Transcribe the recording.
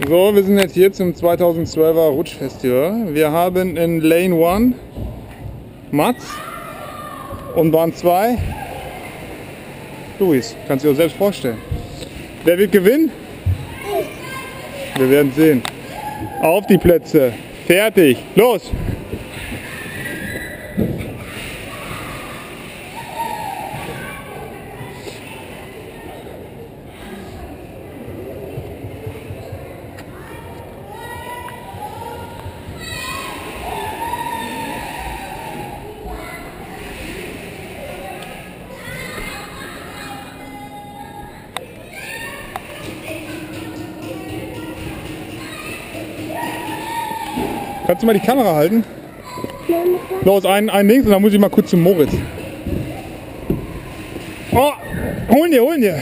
So, wir sind jetzt hier zum 2012er Rutschfestival. Wir haben in Lane 1 Mats und Bahn 2 Luis. Kannst du dir selbst vorstellen. Wer wird gewinnen? Wir werden sehen. Auf die Plätze. Fertig. Los! Kannst du mal die Kamera halten? Los, einen, einen links und dann muss ich mal kurz zum Moritz. Oh, holen dir, holen dir.